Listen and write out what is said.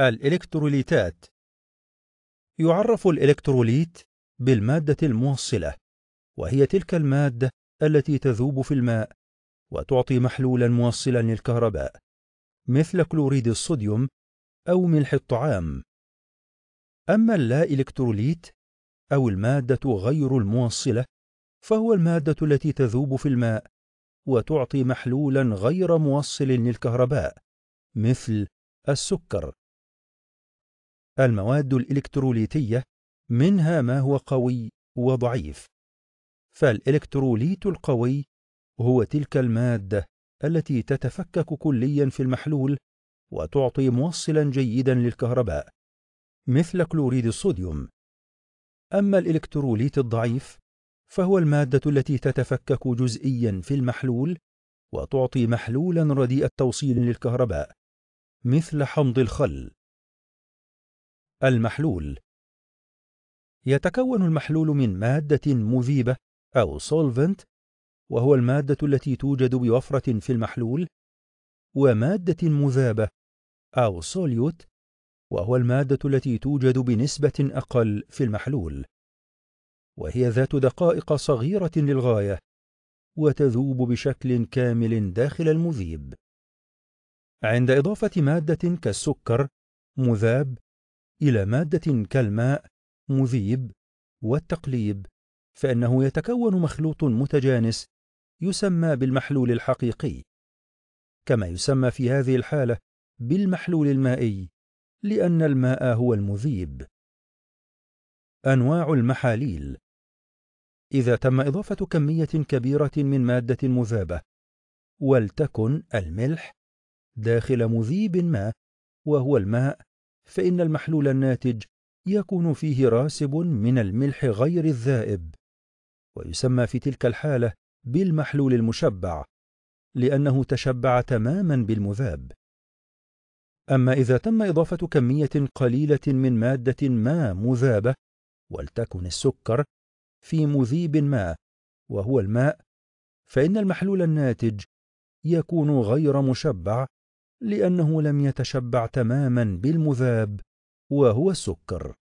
الإلكتروليتات. يعرف الإلكتروليت بالمادة الموصلة وهي تلك المادة التي تذوب في الماء وتعطي محلولا موصلا للكهرباء مثل كلوريد الصوديوم أو ملح الطعام. أما اللا إلكتروليت أو المادة غير الموصلة فهو المادة التي تذوب في الماء وتعطي محلولا غير موصل للكهرباء مثل السكر. المواد الإلكتروليتية منها ما هو قوي وضعيف. فالإلكتروليت القوي هو تلك المادة التي تتفكك كليا في المحلول وتعطي موصلا جيدا للكهرباء مثل كلوريد الصوديوم. أما الإلكتروليت الضعيف فهو المادة التي تتفكك جزئيا في المحلول وتعطي محلولا رديء التوصيل للكهرباء مثل حمض الخل. المحلول. يتكون المحلول من مادة مذيبة أو solvent وهو المادة التي توجد بوفرة في المحلول ومادة مذابة أو solute وهو المادة التي توجد بنسبة أقل في المحلول. وهي ذات دقائق صغيرة للغاية وتذوب بشكل كامل داخل المذيب. عند إضافة مادة كالسكر مذاب إلى مادة كالماء مذيب والتقليب فإنه يتكون مخلوط متجانس يسمى بالمحلول الحقيقي. كما يسمى في هذه الحالة بالمحلول المائي لأن الماء هو المذيب. أنواع المحاليل. إذا تم إضافة كمية كبيرة من مادة مذابة ولتكن الملح داخل مذيب ما وهو الماء فإن المحلول الناتج يكون فيه راسب من الملح غير الذائب ويسمى في تلك الحالة بالمحلول المشبع لأنه تشبع تماما بالمذاب. أما إذا تم إضافة كمية قليلة من مادة ما مذابة ولتكن السكر في مذيب ما وهو الماء فإن المحلول الناتج يكون غير مشبع لأنه لم يتشبع تماما بالمذاب وهو السكر.